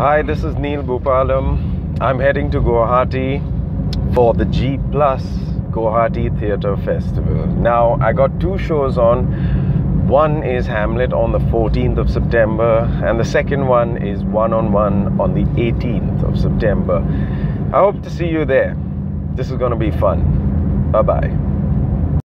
Hi, this is Neil Bhoopalam. I'm heading to Guwahati for the G Plus Guwahati Theatre Festival. Now, I got two shows on. One is Hamlet on the 14th of September, and the second one is One on One on the 18th of September. I hope to see you there. This is going to be fun. Bye bye.